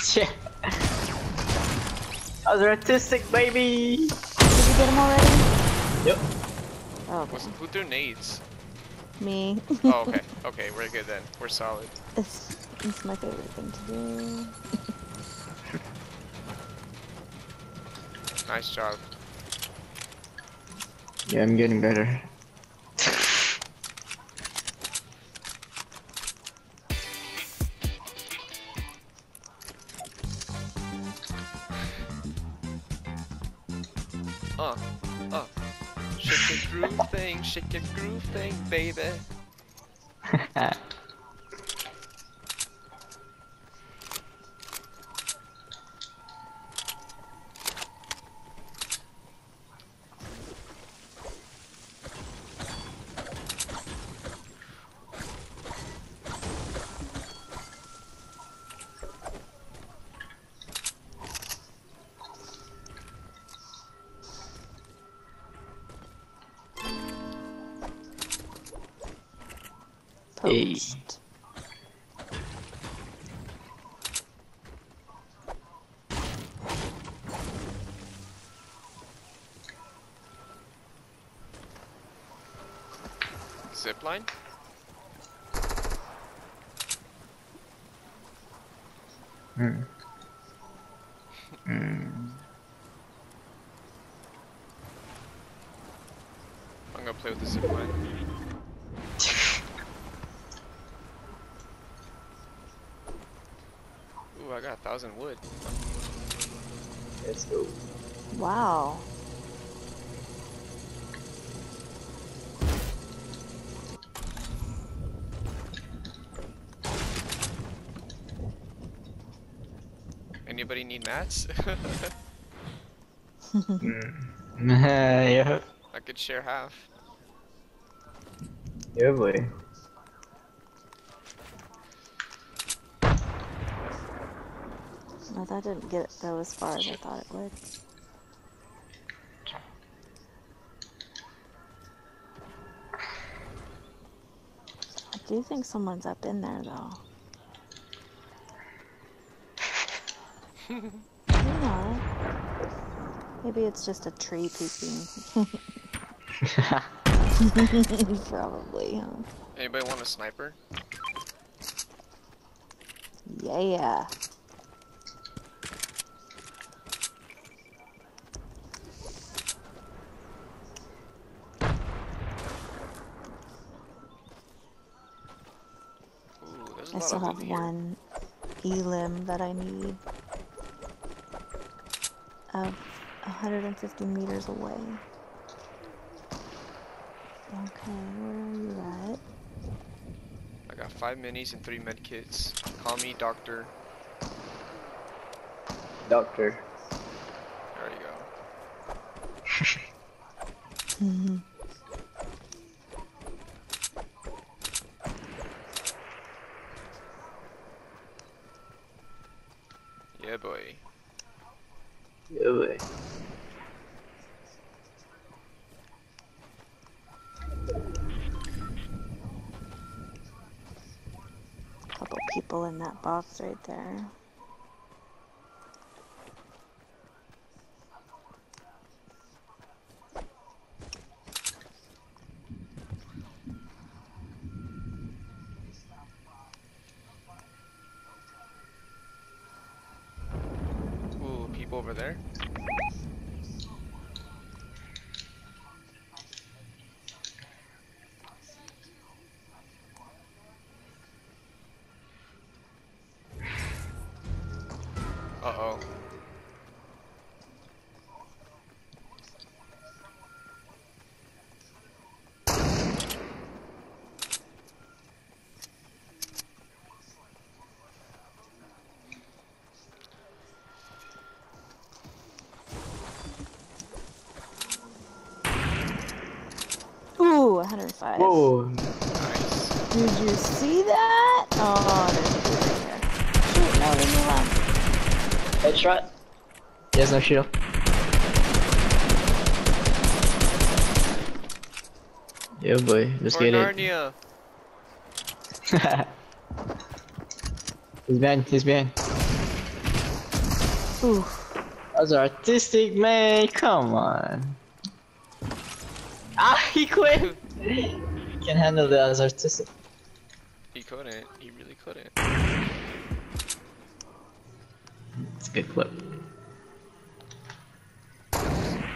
yeah. I was artistic, baby. Did you get him already? Yep. Oh, okay. What's, who threw nades? Me. Oh, okay. Okay, we're good then. We're solid. it's, it's my favorite thing to do. Nice job. Yeah, I'm getting better. Thing, shake your groove thing, baby. Hey. Post. Zipline? Hmm. Hmm. I'm gonna play with the zipline. Ooh, I got a thousand wood. Let's go. Wow. Anybody need mats? Hmm. yeah. I could share half. Yeah, boy. No, that didn't get though as far as I thought it would. I do think someone's up in there though. Maybe not. Maybe it's just a tree peeking. Probably, huh? Anybody want a sniper? Yeah. Ooh, there's a I still have loot here. one elim that I need of 150 meters away. Okay, where are you at? I got five minis and three med kits. Call me doctor. Doctor. There you go. Mhm. Yeah, boy. Yeah, boy. Couple people in that box right there. Ooh, people over there. Ooh, 105. Whoa. Nice. Did you see that? Oh, there's a dude right here. Shoot, no, leave me alone. Headshot. Yes, no shield. Yeah, boy. Let's For get Narnia. it. he's behind. He's behind. Oof. That was artistic, man. Come on. Ah, he quit. Can handle that as artistic. He couldn't. He really couldn't. It's a good clip.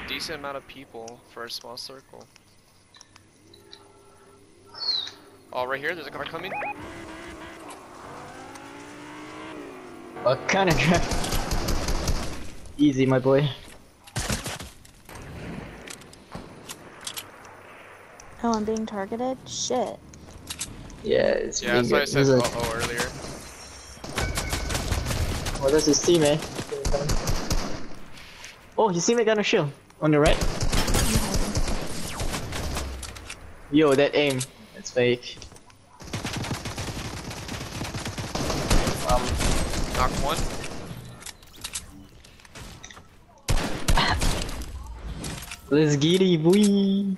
Decent amount of people for a small circle. Oh, right here, there's a car coming. What kind of trap? Easy, my boy. Oh, I'm being targeted? Shit. Yeah, it's Yeah, really that's why I good. said uh oh earlier. Oh, that's his teammate. Oh, his teammate got a shield. On the right. Yo, that aim. That's fake. Um, Knock one. let's get it, boy.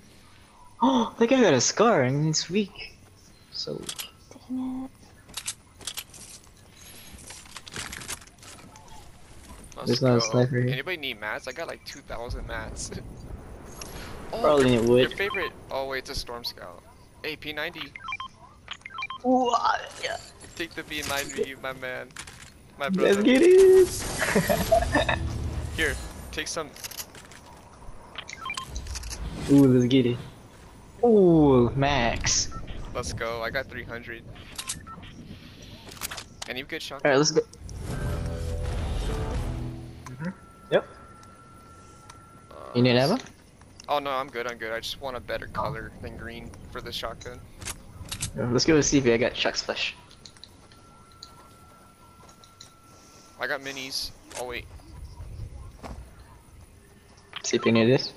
Oh, that guy got a scar and it's weak. So weak. Dang it. Let's There's not a sniper here. Anybody need mats? I got like 2,000 mats. oh, Probably your, need wood. Your favorite? Oh wait, it's a storm scout. Hey, P90, Ooh, ah, yeah. take the P90, my man, my brother. Let's get it. Here, take some. Ooh, let's get it. Ooh, max. Let's go. I got 300. Any good shot? Alright, let's go. Yep. Uh, You need ammo? Oh no, I'm good. I'm good. I just want a better color than green for the shotgun. Yeah, Let's go with CV. I got Chug Splash. I got minis. Oh wait, See if you need this.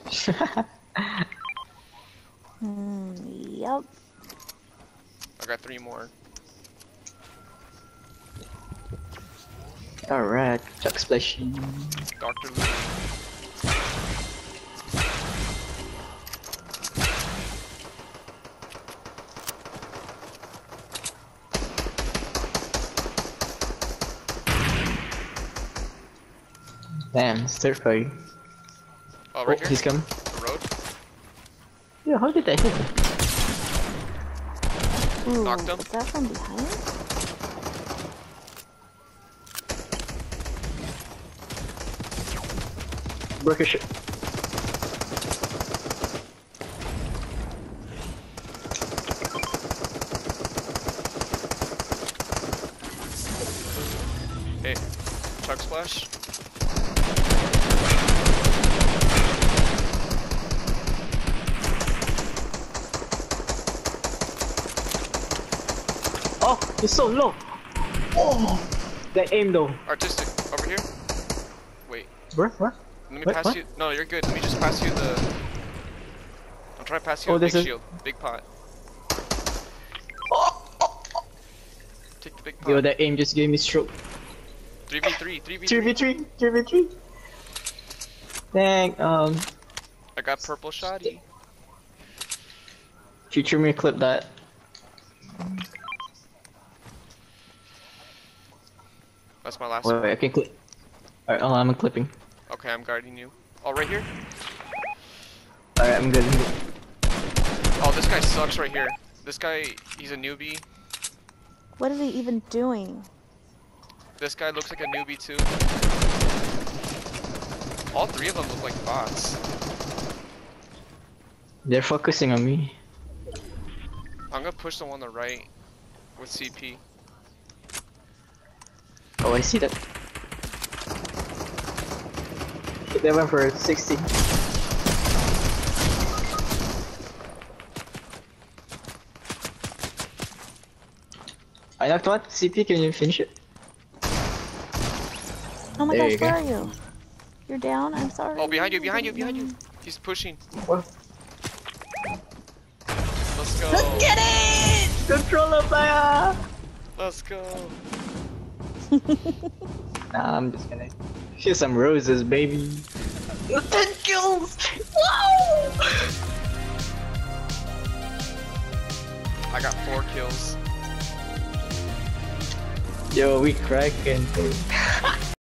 Yep. I got three more. Alright, Chug Splash. Doctor Lee. Damn, it's third party. Oh, Oh, right here. he's coming. The road. Yeah, how did that hit him? Ooh, Knocked him. was that from behind? Broke a shit. Hey, Chug Splash. Oh, he's so low. Oh, that aim though. Artistic. Over here. Wait. Where? Where? Let me Wait, pass what? you. No, you're good. Let me just pass you the. I'm trying to pass you Oh, a big is- shield. Big pot. Oh. Take the big pot. Yo, that aim just gave me stroke. 3v3, 3v3. 3v3, 3v3. Dang, um, I got purple shoddy. future me clip that. That's my last Wait, one. wait, I can clip. Alright, hold on, I'm clipping. Okay, I'm guarding you. Oh, right here? Alright, I'm good. I'm good. Oh, this guy sucks right here. This guy, he's a newbie. What is he even doing? This guy looks like a newbie too. All three of them look like bots. They're focusing on me. I'm gonna push the one on the right with CP. Oh, I see that. They went for 60. I knocked one. CP, can you finish it? Oh my There gosh, you go. where are you? You're down? I'm sorry. Oh, behind you, behind you, behind you. He's pushing. What? Let's go. Let's Get it! Controller fire! Let's go. Nah, I'm just gonna shoot some roses, baby. 10 kills! Wow! I got four kills. Yo, we cracking.